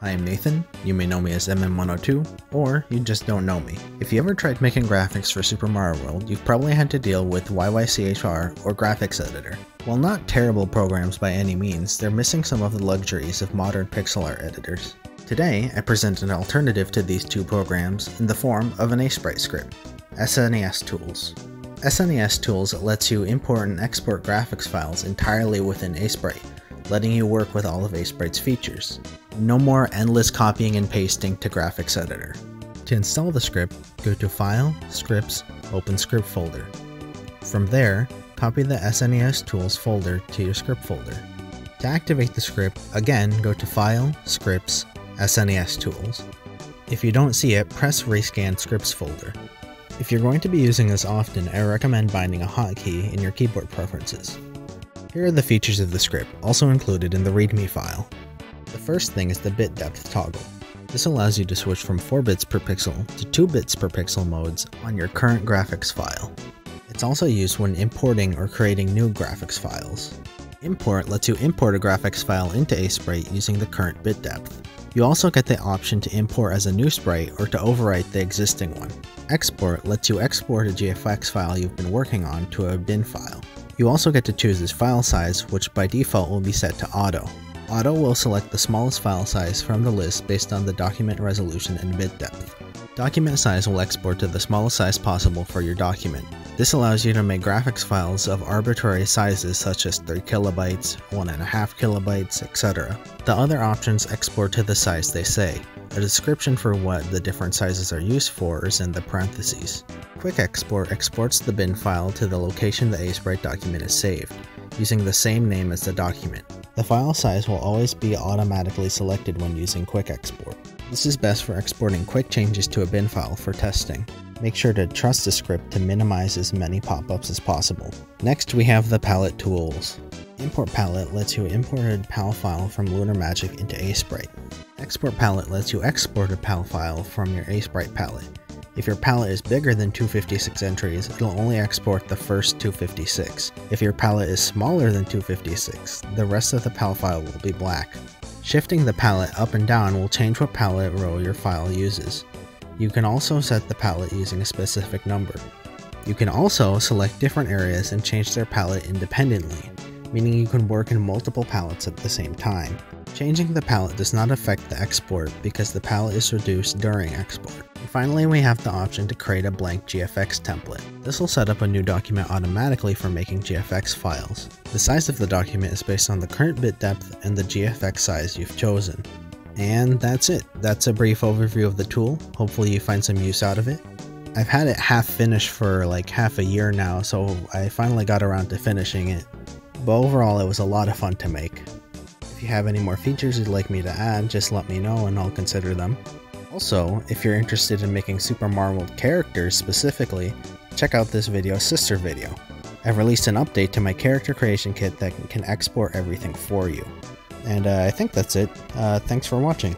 I am Nathan, you may know me as MM102, or you just don't know me. If you ever tried making graphics for Super Mario World, you've probably had to deal with YYCHR or Graphics Editor. While not terrible programs by any means, they're missing some of the luxuries of modern pixel art editors. Today, I present an alternative to these two programs in the form of an Aseprite script, SNES Tools. SNES Tools lets you import and export graphics files entirely within Aseprite, letting you work with all of Aseprite's features. No more endless copying and pasting to Graphics Editor. To install the script, go to File, Scripts, Open Script folder. From there, copy the SNES Tools folder to your script folder. To activate the script, again go to File, Scripts, SNES Tools. If you don't see it, press Rescan Scripts folder. If you're going to be using this often, I recommend binding a hotkey in your keyboard preferences. Here are the features of the script, also included in the README file. The first thing is the bit depth toggle. This allows you to switch from 4 bits per pixel to 2 bits per pixel modes on your current graphics file. It's also used when importing or creating new graphics files. Import lets you import a graphics file into a sprite using the current bit depth. You also get the option to import as a new sprite or to overwrite the existing one. Export lets you export a GFX file you've been working on to a bin file. You also get to choose its file size, which by default will be set to auto. Auto will select the smallest file size from the list based on the document resolution and bit depth. Document size will export to the smallest size possible for your document. This allows you to make graphics files of arbitrary sizes such as 3 kilobytes, 1.5 kilobytes, etc. The other options export to the size they say. A description for what the different sizes are used for is in the parentheses. Quick Export exports the bin file to the location the Aseprite document is saved, using the same name as the document. The file size will always be automatically selected when using Quick Export. This is best for exporting quick changes to a bin file for testing. Make sure to trust the script to minimize as many pop-ups as possible. Next we have the palette tools. Import palette lets you import a PAL file from Lunar Magic into Aseprite. Export palette lets you export a PAL file from your Aseprite palette. If your palette is bigger than 256 entries, it'll only export the first 256. If your palette is smaller than 256, the rest of the PAL file will be black. Shifting the palette up and down will change what palette row your file uses. You can also set the palette using a specific number. You can also select different areas and change their palette independently, meaning you can work in multiple palettes at the same time. Changing the palette does not affect the export because the palette is reduced during export. And finally, we have the option to create a blank GFX template. This will set up a new document automatically for making GFX files. The size of the document is based on the current bit depth and the GFX size you've chosen. And that's it. That's a brief overview of the tool. Hopefully you find some use out of it. I've had it half finished for like half a year now, so I finally got around to finishing it. But overall, it was a lot of fun to make. If you have any more features you'd like me to add, just let me know and I'll consider them. Also, if you're interested in making Super World characters specifically, check out this video's sister video. I've released an update to my character creation kit that can export everything for you. And uh, I think that's it. Uh, thanks for watching.